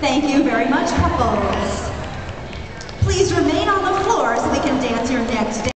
Thank you very much, couples.